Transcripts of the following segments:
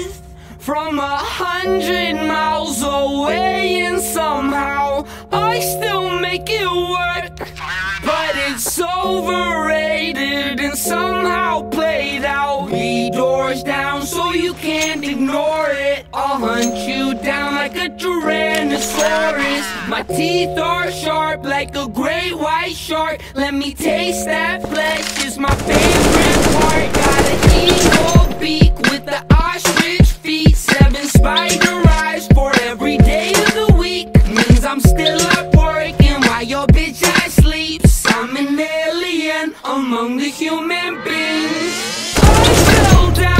earth from a hundred miles away, and somehow I still make it work. But it's overrated and somehow played out. The doors down so you can't ignore it. I'll hunt you down like a Tyrannosaurus. My teeth are sharp like a great white shark. Let me taste that flesh, is my favorite part. Got an eagle beak with the I'm still up working while your bitch ass sleeps. I'm an alien among the human beings. Fell down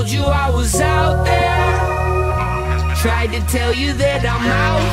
told you I was out there. Tried to tell you that I'm out